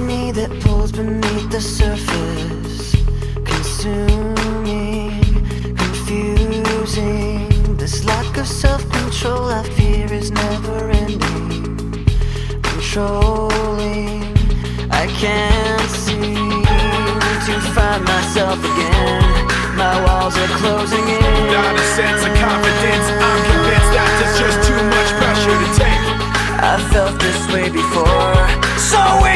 me that pulls beneath the surface, consuming, confusing. This lack of self control I fear is never ending, controlling. I can't seem to find myself again. My walls are closing in. Not a sense of confidence. I'm convinced that there's just too much pressure to take. I felt this way before. So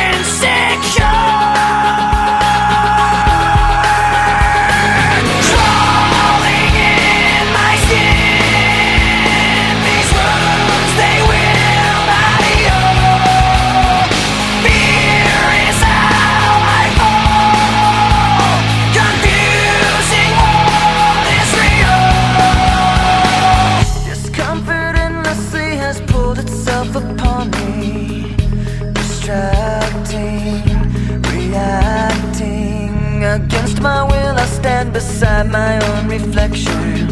itself upon me, distracting, reacting. Against my will, I stand beside my own reflection.